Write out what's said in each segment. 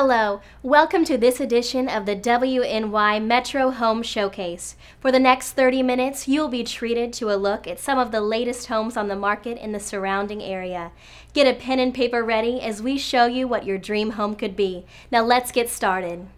Hello, welcome to this edition of the WNY Metro Home Showcase. For the next 30 minutes, you'll be treated to a look at some of the latest homes on the market in the surrounding area. Get a pen and paper ready as we show you what your dream home could be. Now let's get started.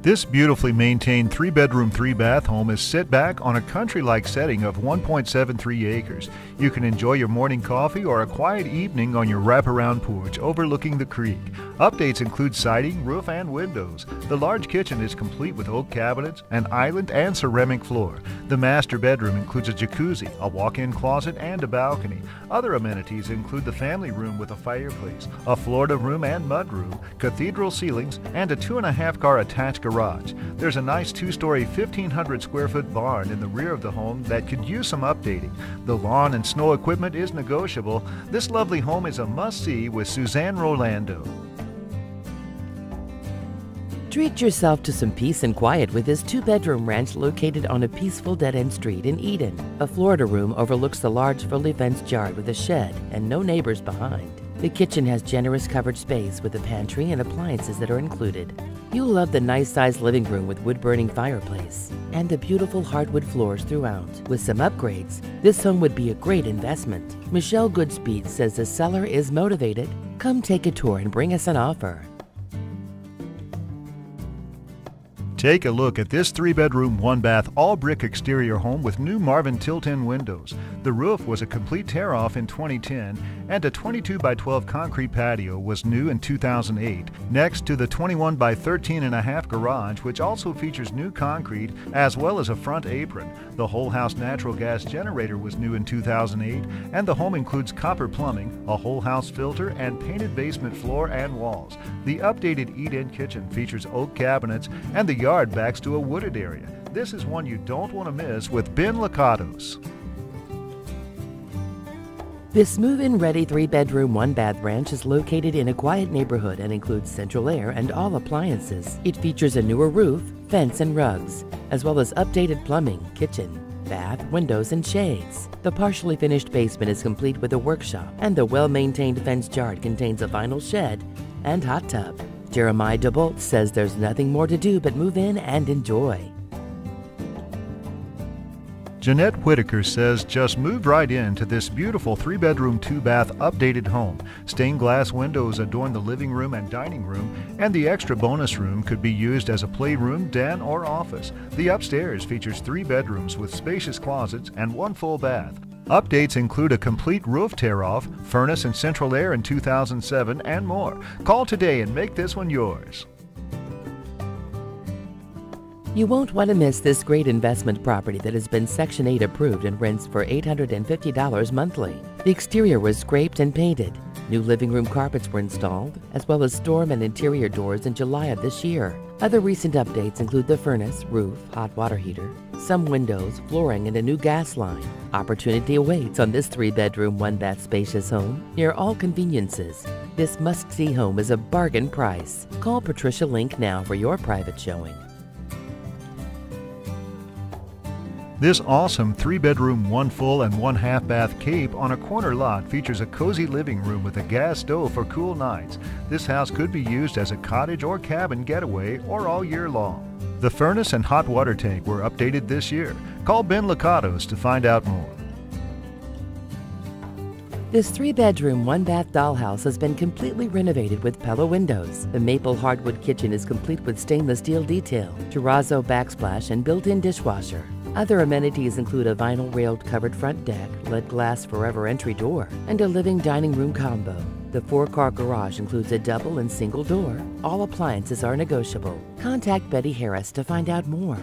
This beautifully maintained three bedroom, three bath home is set back on a country like setting of 1.73 acres. You can enjoy your morning coffee or a quiet evening on your wraparound porch overlooking the creek. Updates include siding, roof, and windows. The large kitchen is complete with oak cabinets, an island, and ceramic floor. The master bedroom includes a jacuzzi, a walk in closet, and a balcony. Other amenities include the family room with a fireplace, a Florida room and mud room, cathedral ceilings, and a two and a half car attached garage. There's a nice two story, 1,500 square foot barn in the rear of the home that could use some updating. The lawn and snow equipment is negotiable. This lovely home is a must see with Suzanne Rolando. Treat yourself to some peace and quiet with this two bedroom ranch located on a peaceful dead end street in Eden. A Florida room overlooks the large, fully fenced yard with a shed and no neighbors behind. The kitchen has generous covered space with a pantry and appliances that are included. You'll love the nice sized living room with wood burning fireplace and the beautiful hardwood floors throughout. With some upgrades, this home would be a great investment. Michelle Goodspeed says the seller is motivated. Come take a tour and bring us an offer. Take a look at this three bedroom, one bath, all brick exterior home with new Marvin tilt in windows. The roof was a complete tear off in 2010, and a 22 by 12 concrete patio was new in 2008, next to the 21 by 13 and a half garage, which also features new concrete as well as a front apron. The whole house natural gas generator was new in 2008, and the home includes copper plumbing, a whole house filter, and painted basement floor and walls. The updated eat in kitchen features oak cabinets, and the yard backs to a wooded area. This is one you don't want to miss with Ben Lakatos. This move in ready three bedroom, one bath ranch is located in a quiet neighborhood and includes central air and all appliances. It features a newer roof, fence, and rugs, as well as updated plumbing, kitchen, bath, windows, and shades. The partially finished basement is complete with a workshop, and the well maintained fenced yard contains a vinyl shed and hot tub. Jeremiah DeBolt says there's nothing more to do but move in and enjoy. Jeanette Whitaker says just move right into this beautiful three bedroom, two bath updated home. Stained glass windows adorn the living room and dining room, and the extra bonus room could be used as a playroom, den, or office. The upstairs features three bedrooms with spacious closets and one full bath. Updates include a complete roof tear off, furnace and central air in 2007, and more. Call today and make this one yours. You won't want to miss this great investment property that has been Section 8 approved and rents for $850 monthly. The exterior was scraped and painted. New living room carpets were installed, as well as storm and interior doors in July of this year. Other recent updates include the furnace, roof, hot water heater, some windows, flooring, and a new gas line. Opportunity awaits on this three bedroom, one bath spacious home near all conveniences. This must see home is a bargain price. Call Patricia Link now for your private showing. This awesome three bedroom, one full, and one half bath cape on a corner lot features a cozy living room with a gas stove for cool nights. This house could be used as a cottage or cabin getaway or all year long. The furnace and hot water tank were updated this year. Call Ben Lakatos to find out more. This three bedroom, one bath dollhouse has been completely renovated with Pella windows. The maple hardwood kitchen is complete with stainless steel detail, terrazzo backsplash, and built in dishwasher. Other amenities include a vinyl railed covered front deck, lead glass forever entry door, and a living dining room combo. The four car garage includes a double and single door. All appliances are negotiable. Contact Betty Harris to find out more.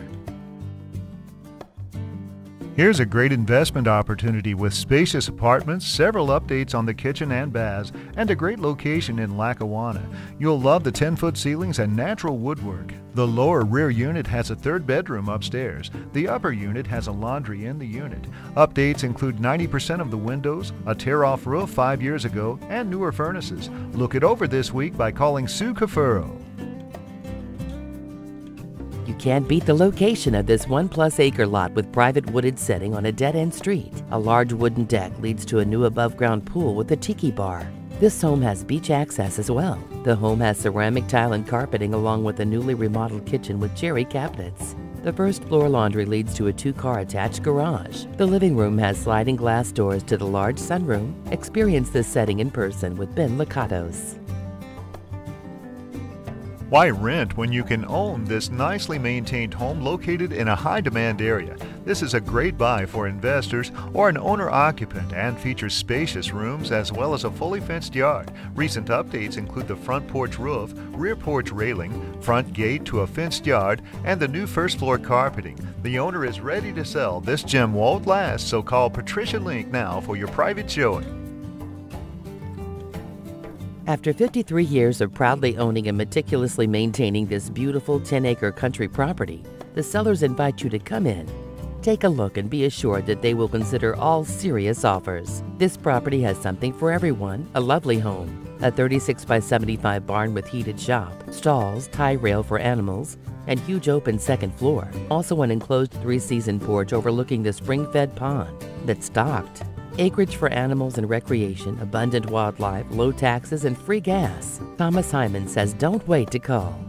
Here's a great investment opportunity with spacious apartments, several updates on the kitchen and baths, and a great location in Lackawanna. You'll love the 10 foot ceilings and natural woodwork. The lower rear unit has a third bedroom upstairs. The upper unit has a laundry in the unit. Updates include 90% of the windows, a tear off roof five years ago, and newer furnaces. Look it over this week by calling Sue Cafuro. You can't beat the location of this one plus acre lot with private wooded setting on a dead end street. A large wooden deck leads to a new above ground pool with a tiki bar. This home has beach access as well. The home has ceramic tile and carpeting along with a newly remodeled kitchen with cherry cabinets. The first floor laundry leads to a two-car attached garage. The living room has sliding glass doors to the large sunroom. Experience this setting in person with Ben Lakatos. Why rent when you can own this nicely maintained home located in a high demand area? This is a great buy for investors or an owner occupant and features spacious rooms as well as a fully fenced yard. Recent updates include the front porch roof, rear porch railing, front gate to a fenced yard, and the new first floor carpeting. The owner is ready to sell. This gem won't last, so call Patricia Link now for your private showing. After 53 years of proudly owning and meticulously maintaining this beautiful 10 acre country property, the sellers invite you to come in, take a look, and be assured that they will consider all serious offers. This property has something for everyone a lovely home, a 36 by 75 barn with heated shop, stalls, tie rail for animals, and huge open second floor. Also, an enclosed three season porch overlooking the spring fed pond that's stocked acreage for animals and recreation, abundant wildlife, low taxes, and free gas. Thomas Hyman says don't wait to call.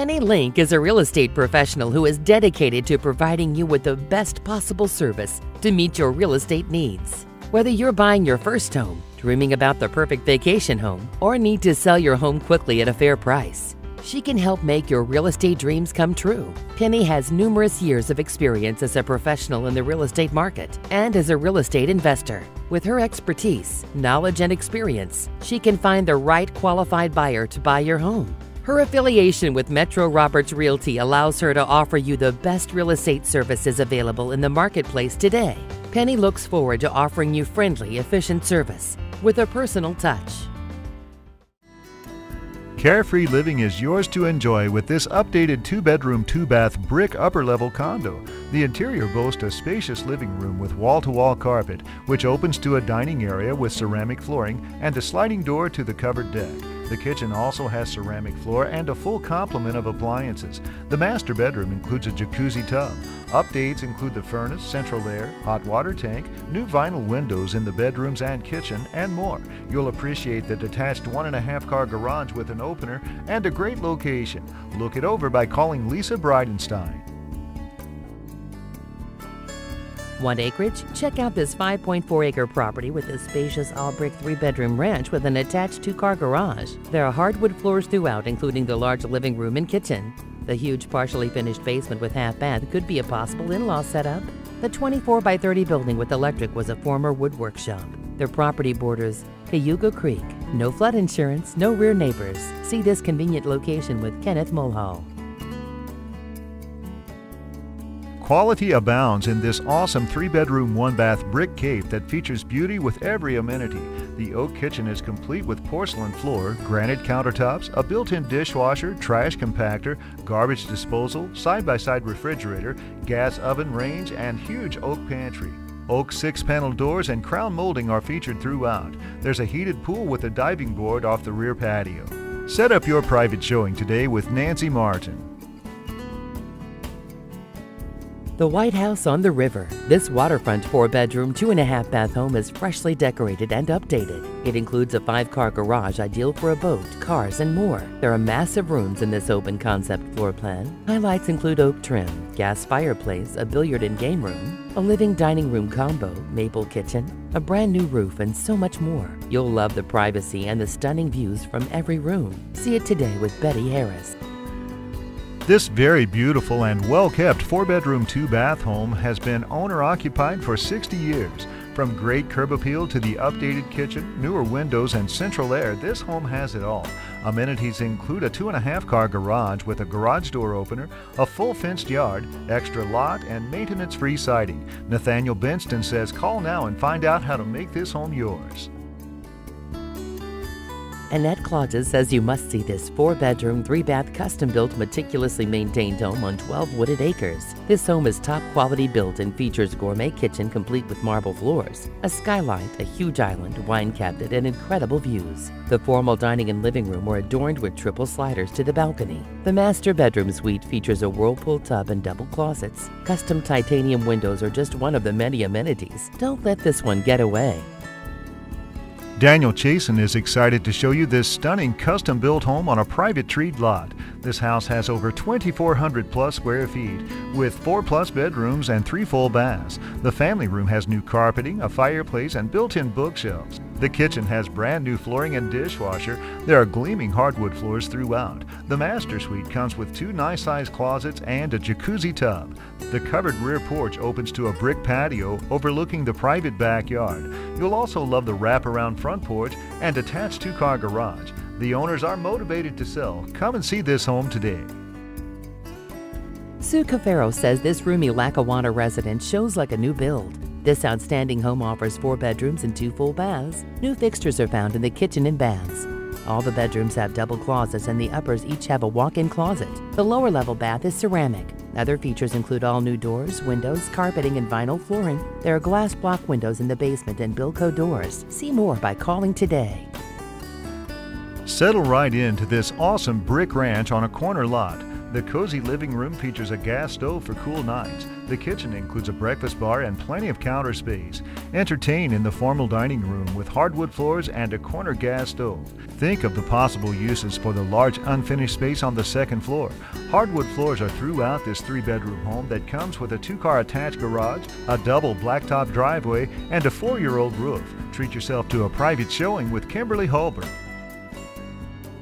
Penny Link is a real estate professional who is dedicated to providing you with the best possible service to meet your real estate needs. Whether you're buying your first home, dreaming about the perfect vacation home, or need to sell your home quickly at a fair price, she can help make your real estate dreams come true. Penny has numerous years of experience as a professional in the real estate market and as a real estate investor. With her expertise, knowledge, and experience, she can find the right qualified buyer to buy your home. Her affiliation with Metro Roberts Realty allows her to offer you the best real estate services available in the marketplace today. Penny looks forward to offering you friendly, efficient service with a personal touch. Carefree living is yours to enjoy with this updated two bedroom, two bath brick upper level condo. The interior boasts a spacious living room with wall to wall carpet, which opens to a dining area with ceramic flooring and a sliding door to the covered deck. The kitchen also has ceramic floor and a full complement of appliances. The master bedroom includes a jacuzzi tub. Updates include the furnace, central air, hot water tank, new vinyl windows in the bedrooms and kitchen, and more. You'll appreciate the detached one and a half car garage with an opener and a great location. Look it over by calling Lisa Bridenstine. Want acreage? Check out this 5.4 acre property with a spacious all brick three bedroom ranch with an attached two car garage. There are hardwood floors throughout, including the large living room and kitchen. The huge partially finished basement with half bath could be a possible in law setup. The 24 by 30 building with electric was a former woodwork shop. Their property borders Cayuga Creek. No flood insurance, no rear neighbors. See this convenient location with Kenneth Mulhall. Quality abounds in this awesome three bedroom, one bath brick cape that features beauty with every amenity. The oak kitchen is complete with porcelain floor, granite countertops, a built in dishwasher, trash compactor, garbage disposal, side by side refrigerator, gas oven range, and huge oak pantry. Oak six panel doors and crown molding are featured throughout. There's a heated pool with a diving board off the rear patio. Set up your private showing today with Nancy Martin. The White House on the River. This waterfront four bedroom, two and a half bath home is freshly decorated and updated. It includes a five car garage ideal for a boat, cars, and more. There are massive rooms in this open concept floor plan. Highlights include oak trim, gas fireplace, a billiard and game room, a living dining room combo, maple kitchen, a brand new roof, and so much more. You'll love the privacy and the stunning views from every room. See it today with Betty Harris. This very beautiful and well kept four bedroom, two bath home has been owner occupied for 60 years. From great curb appeal to the updated kitchen, newer windows, and central air, this home has it all. Amenities include a two and a half car garage with a garage door opener, a full fenced yard, extra lot, and maintenance free siding. Nathaniel Benston says call now and find out how to make this home yours. Annette Clauges says you must see this four bedroom, three bath, custom built, meticulously maintained home on 12 wooded acres. This home is top quality built and features gourmet kitchen complete with marble floors, a skylight, a huge island, wine cabinet, and incredible views. The formal dining and living room are adorned with triple sliders to the balcony. The master bedroom suite features a whirlpool tub and double closets. Custom titanium windows are just one of the many amenities. Don't let this one get away. Daniel Chasen is excited to show you this stunning custom built home on a private treed lot. This house has over 2,400 plus square feet with four plus bedrooms and three full baths. The family room has new carpeting, a fireplace, and built in bookshelves. The kitchen has brand new flooring and dishwasher. There are gleaming hardwood floors throughout. The master suite comes with two nice sized closets and a jacuzzi tub. The covered rear porch opens to a brick patio overlooking the private backyard. You'll also love the wraparound front porch and attached two car garage. The owners are motivated to sell. Come and see this home today. Sue Cafaro says this roomy Lackawanna residence shows like a new build. This outstanding home offers four bedrooms and two full baths. New fixtures are found in the kitchen and baths. All the bedrooms have double closets and the uppers each have a walk-in closet. The lower level bath is ceramic. Other features include all new doors, windows, carpeting, and vinyl flooring. There are glass block windows in the basement and Bilco doors. See more by calling today. Settle right into this awesome brick ranch on a corner lot. The cozy living room features a gas stove for cool nights. The kitchen includes a breakfast bar and plenty of counter space. Entertain in the formal dining room with hardwood floors and a corner gas stove. Think of the possible uses for the large unfinished space on the second floor. Hardwood floors are throughout this three bedroom home that comes with a two car attached garage, a double blacktop driveway, and a four year old roof. Treat yourself to a private showing with Kimberly Holbert.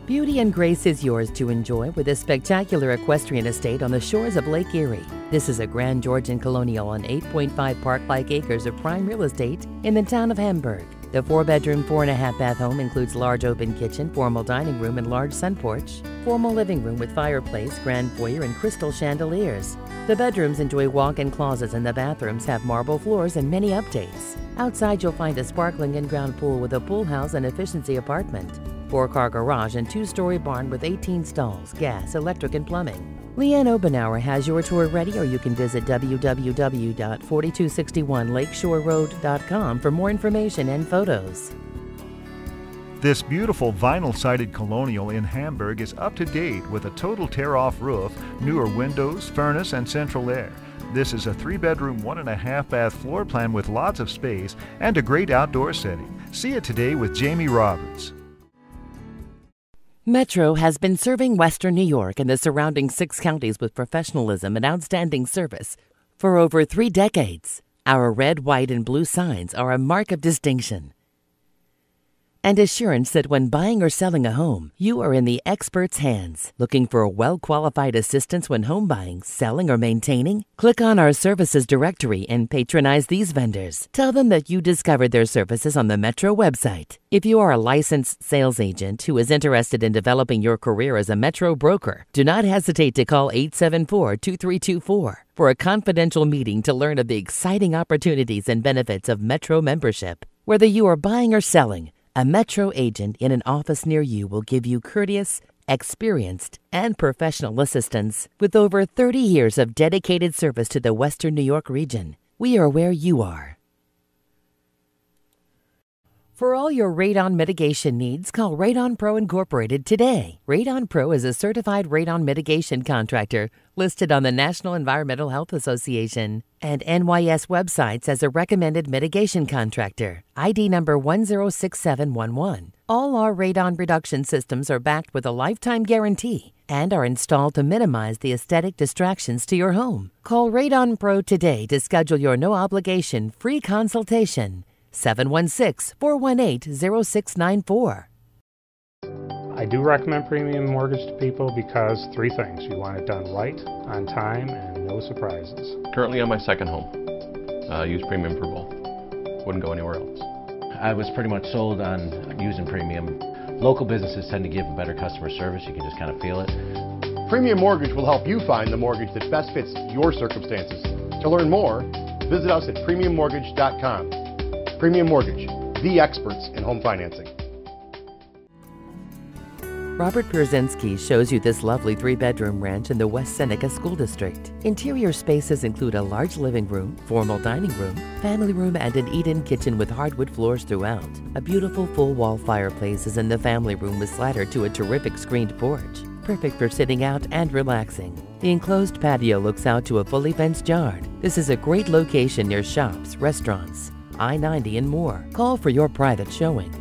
Beauty and grace is yours to enjoy with a spectacular equestrian estate on the shores of Lake Erie. This is a Grand Georgian colonial on 8.5 park-like acres of prime real estate in the town of Hamburg. The four-bedroom, four-and-a-half-bath home includes large open kitchen, formal dining room, and large sun porch, formal living room with fireplace, grand foyer, and crystal chandeliers. The bedrooms enjoy walk-in closets and the bathrooms have marble floors and many updates. Outside you'll find a sparkling in-ground pool with a pool house and efficiency apartment four-car garage and two-story barn with 18 stalls, gas, electric, and plumbing. Leanne Obenauer has your tour ready, or you can visit www.4261lakeshoreroad.com for more information and photos. This beautiful vinyl sided colonial in Hamburg is up to date with a total tear off roof, newer windows, furnace, and central air. This is a three bedroom, one and a half bath floor plan with lots of space and a great outdoor setting. See it today with Jamie Roberts. Metro has been serving Western New York and the surrounding six counties with professionalism and outstanding service for over three decades. Our red, white, and blue signs are a mark of distinction and assurance that when buying or selling a home, you are in the expert's hands. Looking for a well qualified assistance when home buying, selling, or maintaining? Click on our services directory and patronize these vendors. Tell them that you discovered their services on the Metro website. If you are a licensed sales agent who is interested in developing your career as a Metro broker, do not hesitate to call 874 2324 for a confidential meeting to learn of the exciting opportunities and benefits of Metro membership. Whether you are buying or selling, a Metro agent in an office near you will give you courteous, experienced, and professional assistance. With over 30 years of dedicated service to the Western New York region, we are where you are. For all your radon mitigation needs, call Radon Pro Incorporated today. Radon Pro is a certified radon mitigation contractor listed on the National Environmental Health Association and NYS websites as a recommended mitigation contractor. ID number 106711. All our radon reduction systems are backed with a lifetime guarantee and are installed to minimize the aesthetic distractions to your home. Call Radon Pro today to schedule your no obligation free consultation 716 418 0694. I do recommend premium mortgage to people because three things. You want it done right, on time, and no surprises. Currently on my second home. Uh, use premium for both. wouldn't go anywhere else. I was pretty much sold on using premium. Local businesses tend to give better customer service. You can just kind of feel it. Premium Mortgage will help you find the mortgage that best fits your circumstances. To learn more, visit us at premiummortgage.com. Premium Mortgage, the experts in home financing. Robert Pierzynski shows you this lovely three-bedroom ranch in the West Seneca School District. Interior spaces include a large living room, formal dining room, family room, and an eat-in kitchen with hardwood floors throughout. A beautiful full-wall fireplace is in the family room with slider to a terrific screened porch, perfect for sitting out and relaxing. The enclosed patio looks out to a fully fenced yard. This is a great location near shops, restaurants, I-90, and more. Call for your private showing.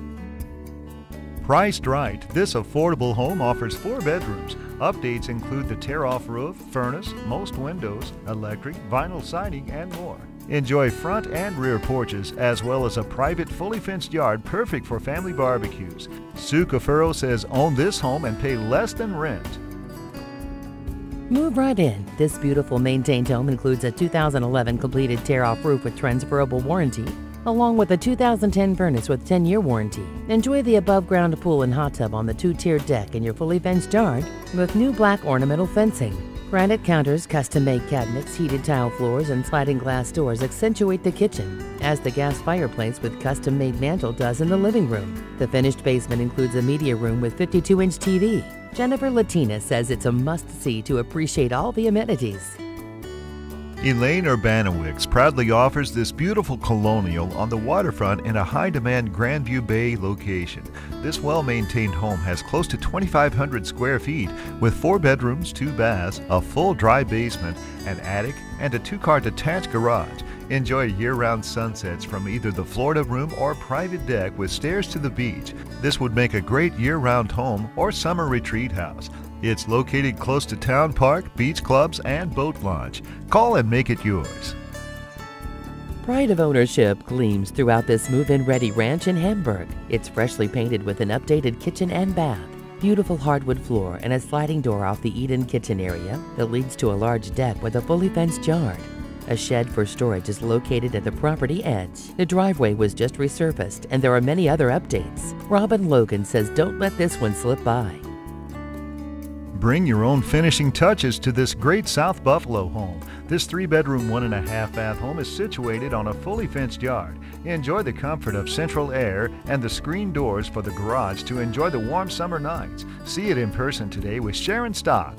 Priced right, this affordable home offers four bedrooms. Updates include the tear-off roof, furnace, most windows, electric, vinyl siding, and more. Enjoy front and rear porches, as well as a private, fully fenced yard perfect for family barbecues. Sue Cafuro says own this home and pay less than rent. Move right in. This beautiful maintained home includes a 2011 completed tear-off roof with transferable warranty, along with a 2010 furnace with 10-year warranty. Enjoy the above-ground pool and hot tub on the two-tiered deck in your fully fenced yard with new black ornamental fencing. Granite counters, custom-made cabinets, heated tile floors, and sliding glass doors accentuate the kitchen, as the gas fireplace with custom-made mantel does in the living room. The finished basement includes a media room with 52-inch TV. Jennifer Latina says it's a must-see to appreciate all the amenities. Elaine Urbanowicz proudly offers this beautiful colonial on the waterfront in a high-demand Grandview Bay location. This well-maintained home has close to 2,500 square feet with four bedrooms, two baths, a full dry basement, an attic, and a two-car detached garage. Enjoy year-round sunsets from either the Florida room or private deck with stairs to the beach. This would make a great year-round home or summer retreat house. It's located close to town park, beach clubs, and boat launch. Call and make it yours. Pride of ownership gleams throughout this move-in ready ranch in Hamburg. It's freshly painted with an updated kitchen and bath, beautiful hardwood floor, and a sliding door off the eat-in kitchen area that leads to a large deck with a fully fenced yard. A shed for storage is located at the property edge. The driveway was just resurfaced, and there are many other updates. Robin Logan says don't let this one slip by. Bring your own finishing touches to this great South Buffalo home. This three bedroom, one and a half bath home is situated on a fully fenced yard. Enjoy the comfort of central air and the screen doors for the garage to enjoy the warm summer nights. See it in person today with Sharon Stock.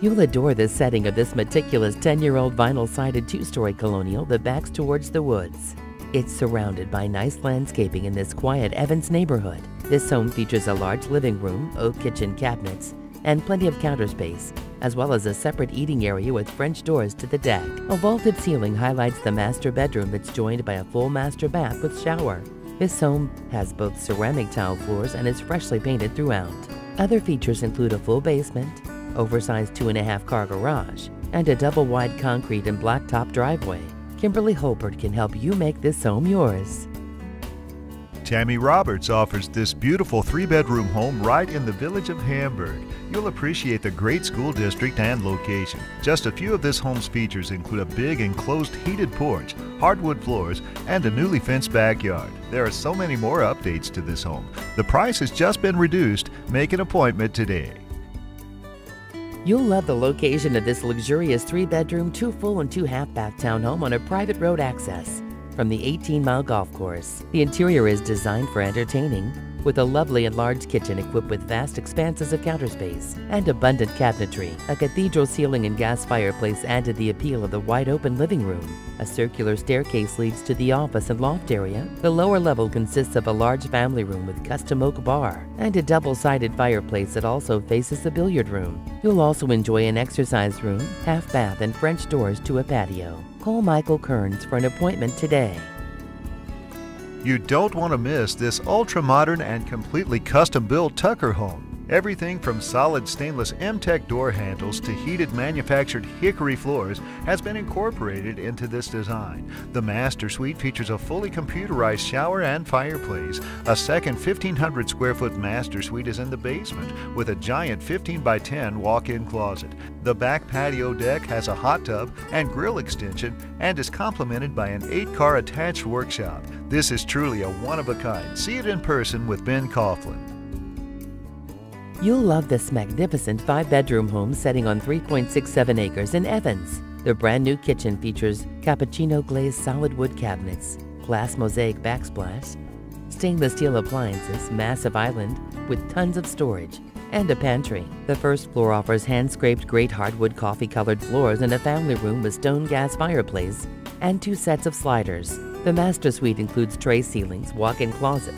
You'll adore the setting of this meticulous 10 year old vinyl sided two story colonial that backs towards the woods. It's surrounded by nice landscaping in this quiet Evans neighborhood. This home features a large living room, oak kitchen cabinets, and plenty of counter space, as well as a separate eating area with French doors to the deck. A vaulted ceiling highlights the master bedroom that's joined by a full master bath with shower. This home has both ceramic tile floors and is freshly painted throughout. Other features include a full basement, oversized two and a half car garage, and a double wide concrete and blacktop driveway. Kimberly Holbert can help you make this home yours. Tammy Roberts offers this beautiful three bedroom home right in the village of Hamburg. You'll appreciate the great school district and location. Just a few of this home's features include a big enclosed heated porch, hardwood floors, and a newly fenced backyard. There are so many more updates to this home. The price has just been reduced. Make an appointment today. You'll love the location of this luxurious three bedroom, two full, and two half bath townhome on a private road access from the 18 mile golf course. The interior is designed for entertaining, with a lovely and large kitchen equipped with vast expanses of counter space and abundant cabinetry. A cathedral ceiling and gas fireplace added the appeal of the wide open living room. A circular staircase leads to the office and loft area. The lower level consists of a large family room with custom oak bar and a double-sided fireplace that also faces the billiard room. You'll also enjoy an exercise room, half bath, and French doors to a patio. Call Michael Kearns for an appointment today. You don't want to miss this ultra modern and completely custom built Tucker home. Everything from solid stainless Emtek door handles to heated manufactured hickory floors has been incorporated into this design. The Master Suite features a fully computerized shower and fireplace. A second 1,500 square foot Master Suite is in the basement with a giant 15 by 10 walk-in closet. The back patio deck has a hot tub and grill extension and is complemented by an 8-car attached workshop. This is truly a one-of-a-kind. See it in person with Ben Coughlin. You'll love this magnificent five bedroom home setting on 3.67 acres in Evans. The brand new kitchen features cappuccino glazed solid wood cabinets, glass mosaic backsplash, stainless steel appliances, massive island with tons of storage, and a pantry. The first floor offers hand scraped great hardwood coffee colored floors and a family room with stone gas fireplace and two sets of sliders. The master suite includes tray ceilings, walk in closet,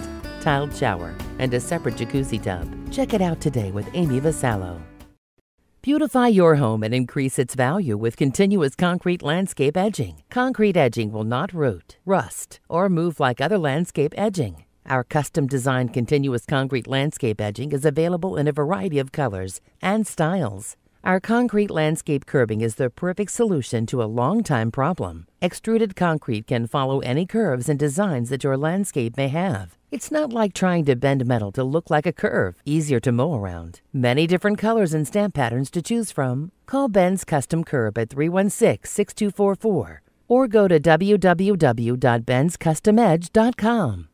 tiled shower, and a separate jacuzzi tub. Check it out today with Amy Vassallo. Beautify your home and increase its value with continuous concrete landscape edging. Concrete edging will not root, rust, or move like other landscape edging. Our custom designed continuous concrete landscape edging is available in a variety of colors and styles. Our concrete landscape curbing is the perfect solution to a long-time problem. Extruded concrete can follow any curves and designs that your landscape may have. It's not like trying to bend metal to look like a curve, easier to mow around. Many different colors and stamp patterns to choose from. Call Ben's Custom Curb at 316 6244 or go to www.benscustomedge.com.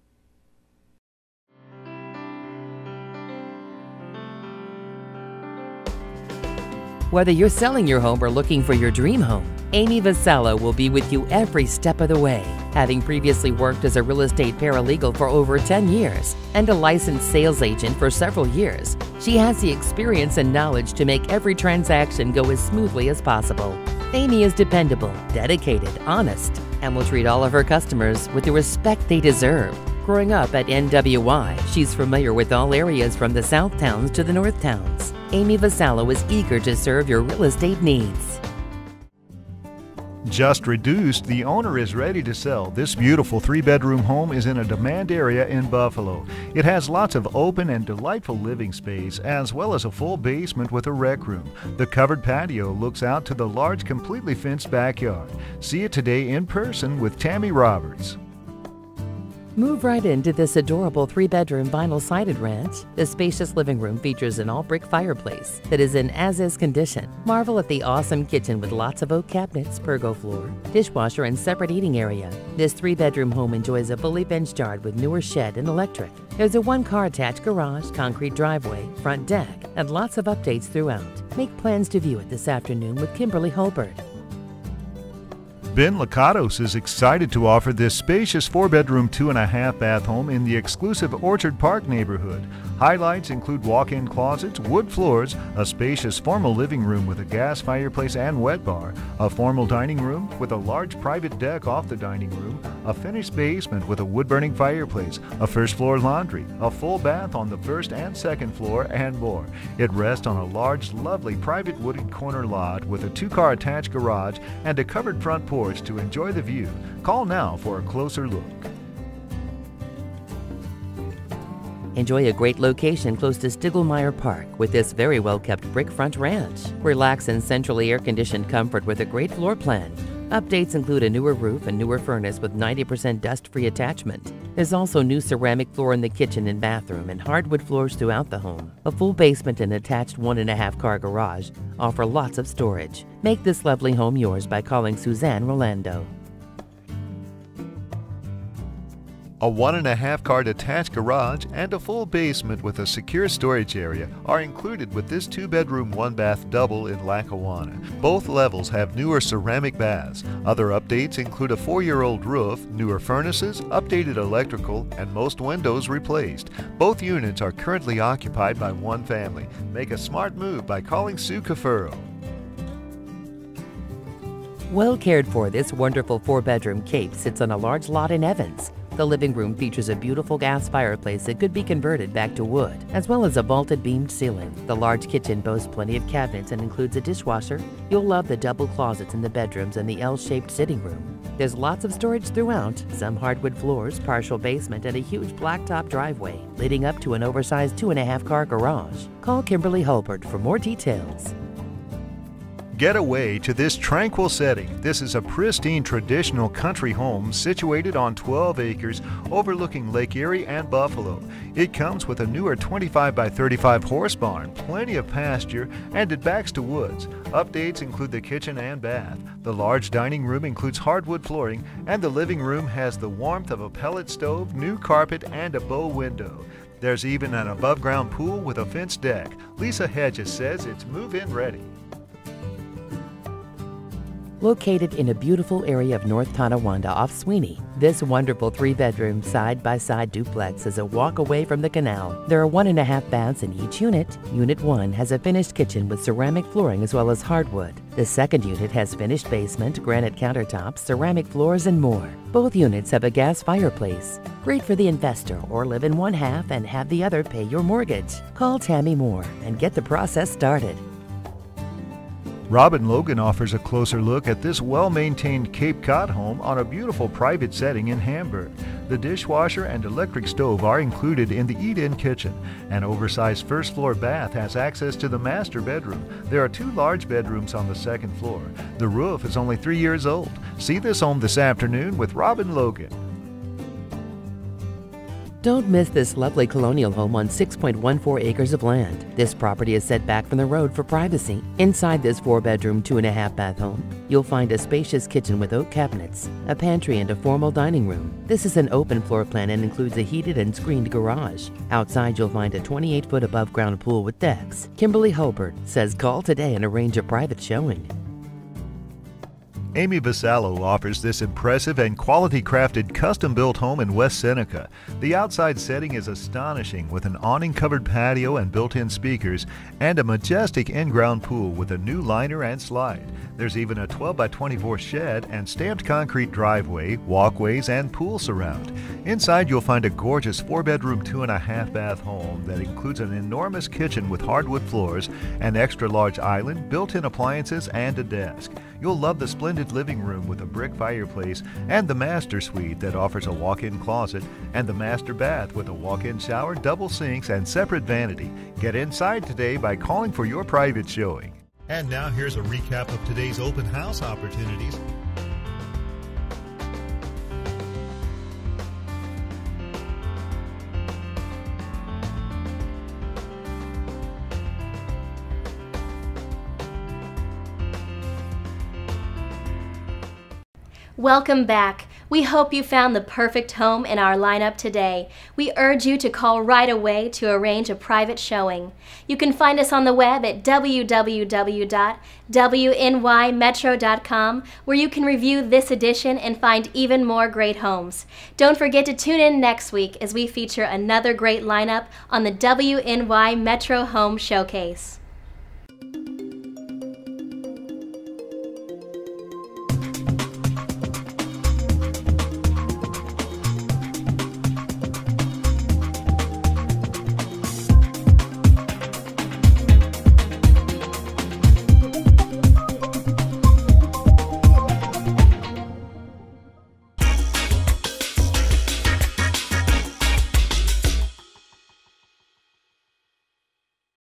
Whether you're selling your home or looking for your dream home, Amy Vassallo will be with you every step of the way. Having previously worked as a real estate paralegal for over 10 years and a licensed sales agent for several years, she has the experience and knowledge to make every transaction go as smoothly as possible. Amy is dependable, dedicated, honest, and will treat all of her customers with the respect they deserve. Growing up at WNY, she's familiar with all areas from the South Towns to the North Towns. Amy Vassallo is eager to serve your real estate needs. Just reduced, the owner is ready to sell. This beautiful three bedroom home is in a demand area in Buffalo. It has lots of open and delightful living space, as well as a full basement with a rec room. The covered patio looks out to the large, completely fenced backyard. See it today in person with Tammy Roberts. Move right into this adorable three bedroom vinyl sided ranch. The spacious living room features an all brick fireplace that is in as is condition. Marvel at the awesome kitchen with lots of oak cabinets, pergo floor, dishwasher, and separate eating area. This three bedroom home enjoys a fully fenced yard with newer shed and electric. There's a one car attached garage, concrete driveway, front deck, and lots of updates throughout. Make plans to view it this afternoon with Kimberly Holbert. Ben Lakatos is excited to offer this spacious four bedroom, two and a half bath home in the exclusive Orchard Park neighborhood. Highlights include walk in closets, wood floors, a spacious formal living room with a gas fireplace and wet bar, a formal dining room with a large private deck off the dining room, a finished basement with a wood burning fireplace, a first floor laundry, a full bath on the first and second floor, and more. It rests on a large, lovely private wooded corner lot with a two car attached garage and a covered front porch to enjoy the view. Call now for a closer look. Enjoy a great location close to Stiglmeier Park with this very well kept brick front ranch. Relax in centrally air conditioned comfort with a great floor plan. Updates include a newer roof and newer furnace with 90% dust free attachment. There's also new ceramic floor in the kitchen and bathroom and hardwood floors throughout the home. A full basement and attached one and a half car garage offer lots of storage. Make this lovely home yours by calling Suzanne Rolando. A one and a half car detached garage and a full basement with a secure storage area are included with this two bedroom, one bath double in Lackawanna. Both levels have newer ceramic baths. Other updates include a four year old roof, newer furnaces, updated electrical, and most windows replaced. Both units are currently occupied by one family. Make a smart move by calling Sue Cafuro. Well cared for, this wonderful four bedroom cape sits on a large lot in Evans. The living room features a beautiful gas fireplace that could be converted back to wood, as well as a vaulted beamed ceiling. The large kitchen boasts plenty of cabinets and includes a dishwasher. You'll love the double closets in the bedrooms and the L-shaped sitting room. There's lots of storage throughout, some hardwood floors, partial basement, and a huge blacktop driveway leading up to an oversized two and a half car garage. Call Kimberly Hulbert for more details. Get away to this tranquil setting. This is a pristine traditional country home situated on 12 acres overlooking Lake Erie and Buffalo. It comes with a newer 25 by 35 horse barn, plenty of pasture, and it backs to woods. Updates include the kitchen and bath. The large dining room includes hardwood flooring, and the living room has the warmth of a pellet stove, new carpet, and a bow window. There's even an above ground pool with a fenced deck. Lisa Hedges says it's move in ready. Located in a beautiful area of North Tonawanda off Sweeney, this wonderful three bedroom side by side duplex is a walk away from the canal. There are one and a half baths in each unit. Unit 1 has a finished kitchen with ceramic flooring as well as hardwood. The second unit has finished basement, granite countertops, ceramic floors, and more. Both units have a gas fireplace. Great for the investor or live in one half and have the other pay your mortgage. Call Tammy Moore and get the process started. Robin Logan offers a closer look at this well maintained Cape Cod home on a beautiful private setting in Hamburg. The dishwasher and electric stove are included in the eat in kitchen. An oversized first floor bath has access to the master bedroom. There are two large bedrooms on the second floor. The roof is only three years old. See this home this afternoon with Robin Logan. Don't miss this lovely colonial home on 6.14 acres of land. This property is set back from the road for privacy. Inside this four bedroom, two and a half bath home, you'll find a spacious kitchen with oak cabinets, a pantry, and a formal dining room. This is an open floor plan and includes a heated and screened garage. Outside, you'll find a 28 foot above ground pool with decks. Kimberly Hulbert says call today and arrange a private showing. Amy Vassallo offers this impressive and quality crafted custom built home in West Seneca. The outside setting is astonishing with an awning covered patio and built in speakers and a majestic in ground pool with a new liner and slide. There's even a 12 by 24 shed and stamped concrete driveway, walkways, and pool surround. Inside, you'll find a gorgeous four bedroom, two and a half bath home that includes an enormous kitchen with hardwood floors, an extra large island, built in appliances, and a desk. You'll love the splendid living room with a brick fireplace and the master suite that offers a walk in closet and the master bath with a walk in shower, double sinks, and separate vanity. Get inside today by calling for your private showing. And now here's a recap of today's open house opportunities. Welcome back. We hope you found the perfect home in our lineup today. We urge you to call right away to arrange a private showing. You can find us on the web at www.wnymetro.com where you can review this edition and find even more great homes. Don't forget to tune in next week as we feature another great lineup on the WNY Metro Home Showcase.